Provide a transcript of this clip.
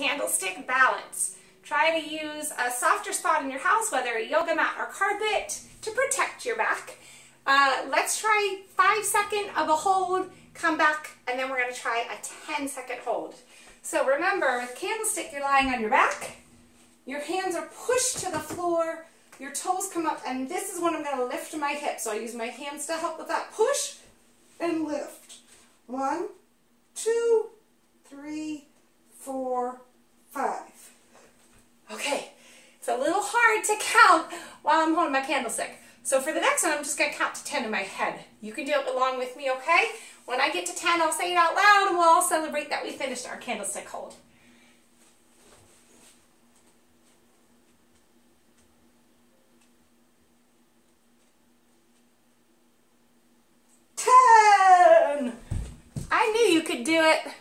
candlestick balance. Try to use a softer spot in your house, whether a yoga mat or carpet, to protect your back. Uh, let's try five second of a hold, come back, and then we're gonna try a 10 second hold. So remember, with candlestick, you're lying on your back, your hands are pushed to the floor, your toes come up, and this is when I'm gonna lift my hips. So I use my hands to help with that push and lift. One, hard to count while I'm holding my candlestick. So for the next one, I'm just going to count to 10 in my head. You can do it along with me, okay? When I get to 10, I'll say it out loud and we'll all celebrate that we finished our candlestick hold. Ten! I knew you could do it.